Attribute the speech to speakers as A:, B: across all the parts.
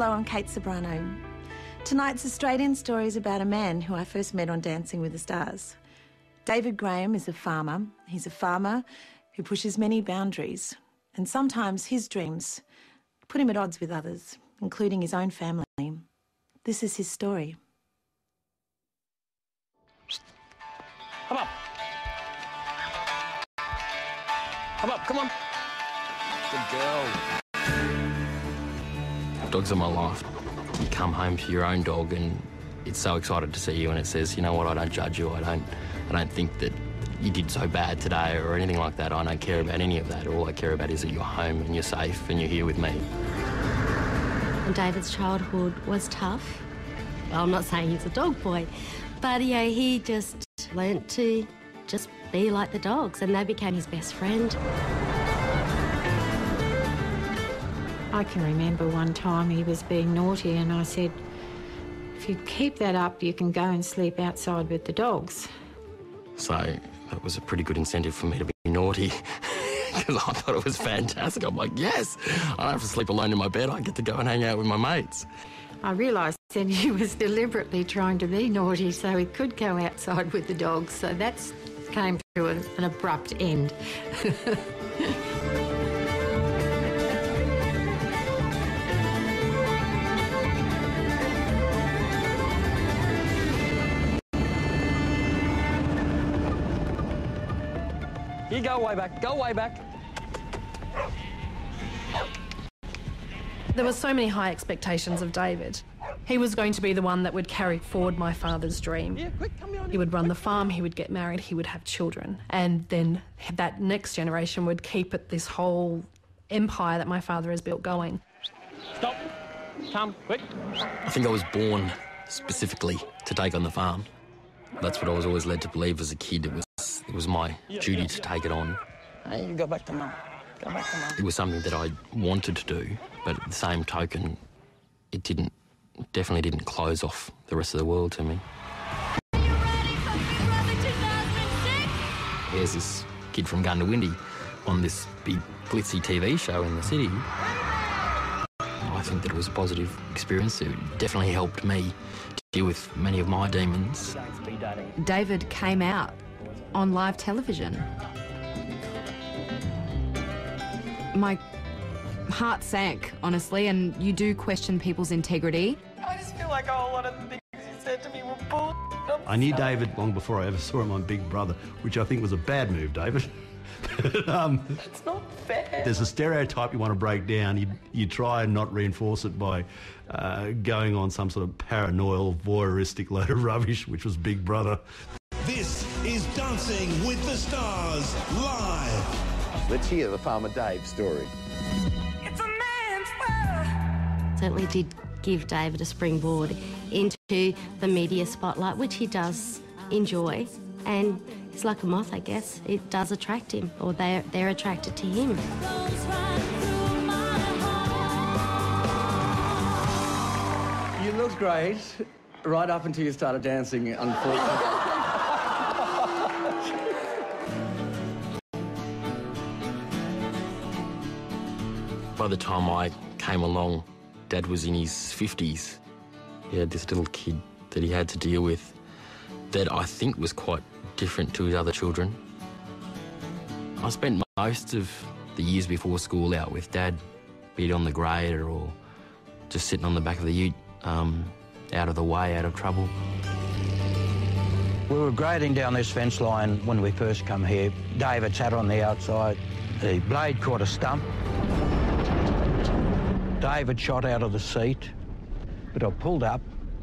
A: Hello, I'm Kate Ceberano. Tonight's Australian story is about a man who I first met on Dancing with the Stars. David Graham is a farmer. He's a farmer who pushes many boundaries, and sometimes his dreams put him at odds with others, including his own family. This is his story.
B: Come up. Come up, come on. Good girl. Dogs are my life. You come home to your own dog and it's so excited to see you and it says, you know what, I don't judge you. I don't, I don't think that you did so bad today or anything like that. I don't care about any of that. All I care about is that you're home and you're safe and you're here with me.
C: And David's childhood was tough. Well, I'm not saying he's a dog boy, but yeah, he just learnt to just be like the dogs and they became his best friend.
D: I can remember one time he was being naughty, and I said, If you keep that up, you can go and sleep outside with the dogs.
B: So that was a pretty good incentive for me to be naughty. Because I thought it was fantastic. I'm like, yes, I don't have to sleep alone in my bed. I get to go and hang out with my mates.
D: I realised then he was deliberately trying to be naughty so he could go outside with the dogs. So that came to an, an abrupt end.
B: You go way back. Go way back.
E: There were so many high expectations of David. He was going to be the one that would carry forward my father's dream.
B: Yeah, quick, come behind
E: He would run the farm, he would get married, he would have children. And then that next generation would keep it this whole empire that my father has built going.
B: Stop. Come, quick. I think I was born specifically to take on the farm. That's what I was always led to believe as a kid. It was it was my duty to take it on. Hey, you go back to mum. Go back to mum. It was something that I wanted to do, but at the same token, it didn't definitely didn't close off the rest of the world to me. Here's this kid from Goondiwindi on this big glitzy TV show in the city. I think that it was a positive experience. It definitely helped me deal with many of my demons.
F: David came out on live television. My heart sank, honestly, and you do question people's integrity.
G: I just feel like a whole lot of the things you said to me were bull.
H: I knew David long before I ever saw him on Big Brother, which I think was a bad move, David. but, um,
G: It's not fair.
H: there's a stereotype you want to break down. You, you try and not reinforce it by uh, going on some sort of paranoid, voyeuristic load of rubbish, which was Big Brother.
I: This is Dancing with the Stars live.
J: Let's hear the Farmer Dave story.
G: It's a man's world.
C: Certainly did give David a springboard into the media spotlight, which he does enjoy. And he's like a moth, I guess. It does attract him, or they're, they're attracted to him.
K: You looked great right up until you started dancing, unfortunately.
B: By the time I came along, Dad was in his 50s. He had this little kid that he had to deal with that I think was quite different to his other children. I spent most of the years before school out with Dad, be it on the grader or just sitting on the back of the ute, um, out of the way, out of trouble.
L: We were grading down this fence line when we first come here. David sat on the outside. The blade caught a stump. David shot out of the seat, but I pulled up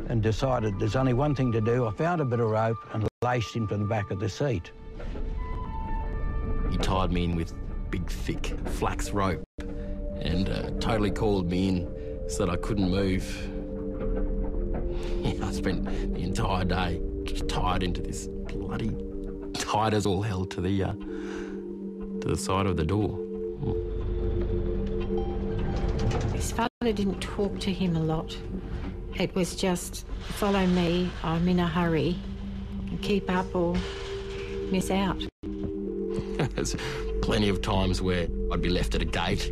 L: and decided there's only one thing to do. I found a bit of rope and laced him to the back of the seat.
B: He tied me in with big, thick flax rope and uh, totally coiled me in so that I couldn't move. Yeah, I spent the entire day just tied into this bloody, tied as all hell to the uh, to the side of the door.
D: His father didn't talk to him a lot. It was just, follow me, I'm in a hurry, keep up or miss out.
B: There's plenty of times where I'd be left at a gate.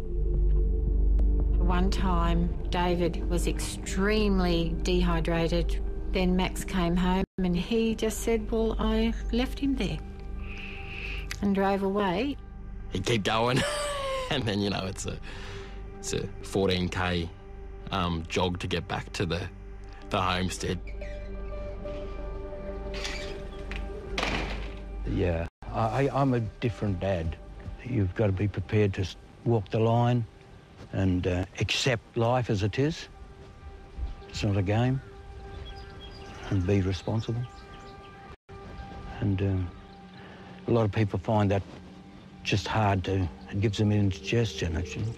D: One time, David was extremely dehydrated. Then Max came home and he just said, Well, I left him there and drove away.
B: He'd keep going, and then you know it's a it's a 14k um, jog to get back to the the homestead.
L: Yeah, I, I'm a different dad. You've got to be prepared to walk the line and uh, accept life as it is. It's not a game. And be responsible. And um, a lot of people find that just hard to, it gives them indigestion, actually.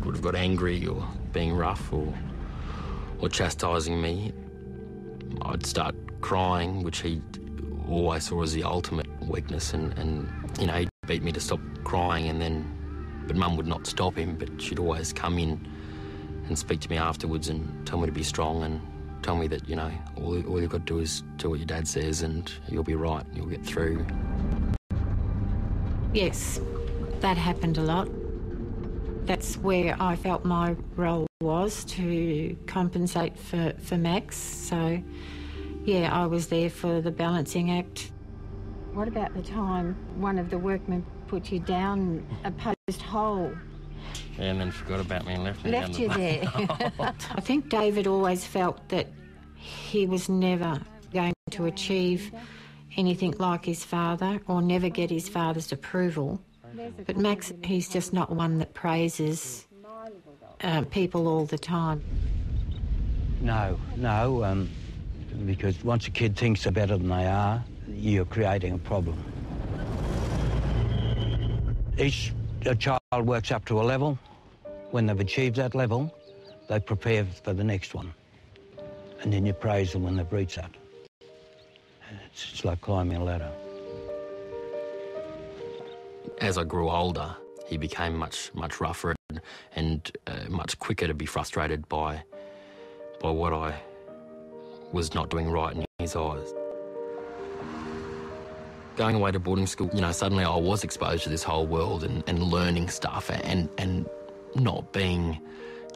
B: Dad would have got angry or being rough or or chastising me. I'd start crying, which he always saw as the ultimate weakness, and, and you know he'd beat me to stop crying, and then but Mum would not stop him, but she'd always come in and speak to me afterwards and tell me to be strong and tell me that you know all, all you've got to do is do what your dad says and you'll be right, and you'll get through.
D: Yes, that happened a lot. That's where I felt my role was to compensate for, for Max. So, yeah, I was there for the balancing act. What about the time one of the workmen put you down a post hole?
B: And then forgot about me and left me
D: Left
B: down
D: you
B: the
D: there. I think David always felt that he was never going to achieve anything like his father or never get his father's approval. But Max, he's just not one that praises uh, people all the time.
L: No, no, um, because once a kid thinks they're better than they are, you're creating a problem. Each child works up to a level. When they've achieved that level, they prepare for the next one. And then you praise them when they've reached that. It's like climbing a ladder.
B: As I grew older, he became much much rougher and, uh, much quicker to be frustrated by by what I was not doing right in his eyes. Going away to boarding school, you know, suddenly I was exposed to this whole world and, and learning stuff and, and not being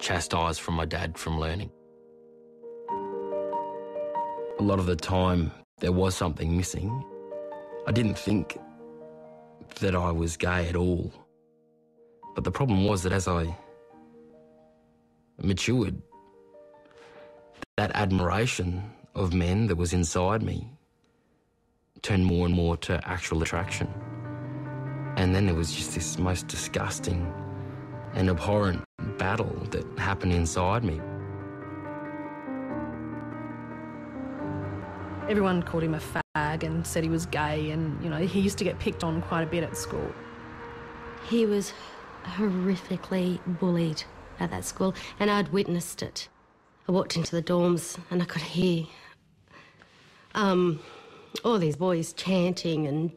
B: chastised from my dad from learning. A lot of the time, there was something missing. I didn't think that I was gay at all. But the problem was that as I matured, that admiration of men that was inside me turned more and more to actual attraction. And then there was just this most disgusting and abhorrent battle that happened inside me.
E: Everyone called him a fag and said he was gay, and you know he used to get picked on quite a bit at school.
C: He was horrifically bullied at that school, and I'd witnessed it. I walked into the dorms and I could hear um, all these boys chanting and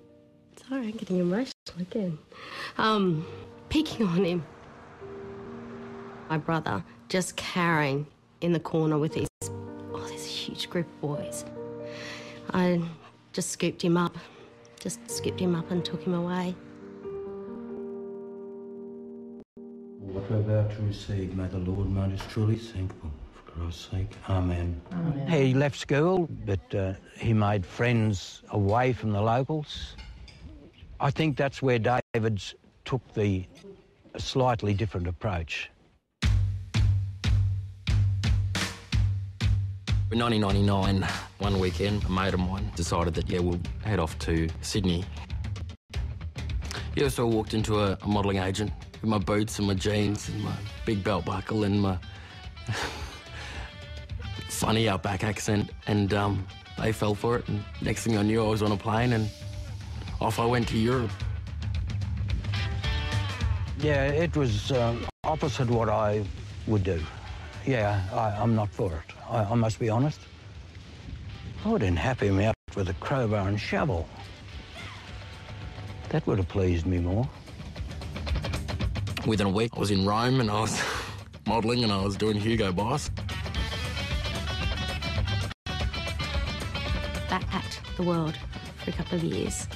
C: sorry, I'm getting emotional again. Um, picking on him. My brother just carrying in the corner with these oh, this huge group of boys. I just scooped him up, just scooped him up and took him away.
L: What we're about to receive, may the Lord make us truly thankful. For Christ's sake, Amen.
D: Amen.
L: He left school, but uh, he made friends away from the locals. I think that's where David's took the slightly different approach.
B: In 1999, one weekend, a mate of mine decided that, yeah, we'll head off to Sydney. Yeah, so I walked into a, a modelling agent with my boots and my jeans and my big belt buckle and my funny outback accent, and um, they fell for it. And next thing I knew, I was on a plane and off I went to Europe.
L: Yeah, it was um, opposite what I would do. Yeah, I, I'm not for it. I, I must be honest. I wouldn't have him out with a crowbar and shovel. That would have pleased me more.
B: Within a week, I was in Rome and I was modelling and I was doing Hugo Boss.
C: backpacked the world for a couple of years.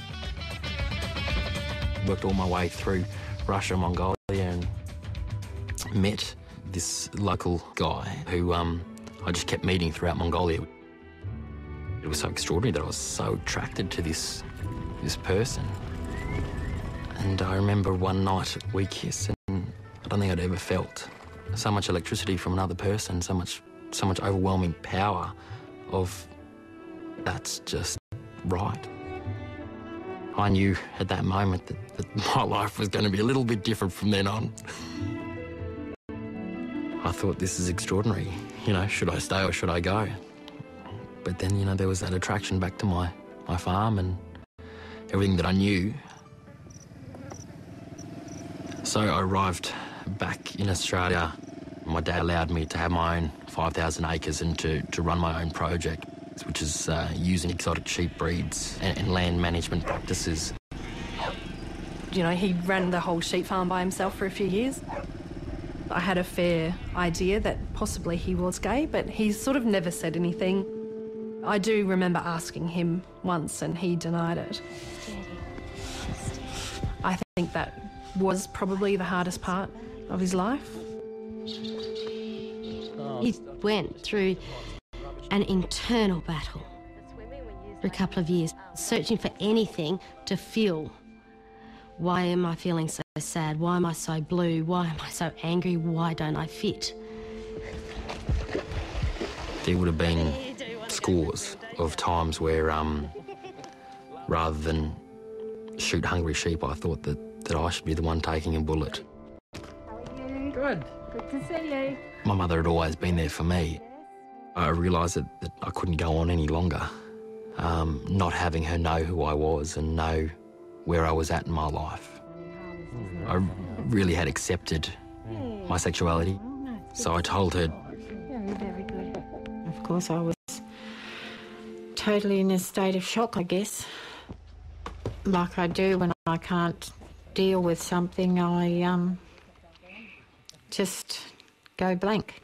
B: worked all my way through Russia, Mongolia, and met this local guy who um, I just kept meeting throughout Mongolia. It was so extraordinary that I was so attracted to this this person. And I remember one night we kissed, and I don't think I'd ever felt so much electricity from another person, so much, so much overwhelming power of that's just right. I knew at that moment that, that my life was going to be a little bit different from then on. I thought this is extraordinary. You know, should I stay or should I go? But then, you know, there was that attraction back to my, my farm and everything that I knew. So I arrived back in Australia. My dad allowed me to have my own 5,000 acres and to, to run my own project, which is uh, using exotic sheep breeds and, and land management practices.
E: You know, he ran the whole sheep farm by himself for a few years. I had a fair idea that possibly he was gay, but he sort of never said anything. I do remember asking him once and he denied it. I think that was probably the hardest part of his life.
C: He went through an internal battle for a couple of years, searching for anything to feel. Why am I feeling so sad? Why am I so blue? Why am I so angry? Why don't I fit?
B: There would have been scores of times where, um, rather than shoot hungry sheep, I thought that, that I should be the one taking a bullet. How are you?
M: Good. Good to see you.
B: My mother had always been there for me. I realised that, that I couldn't go on any longer. Um, not having her know who I was and know where I was at in my life. I really had accepted my sexuality. So I told her,
D: Very, very good. Of course, I was totally in a state of shock, I guess. Like I do when I can't deal with something, I um, just go blank.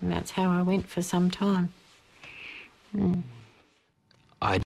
D: And that's how I went for some time. Mm.
B: I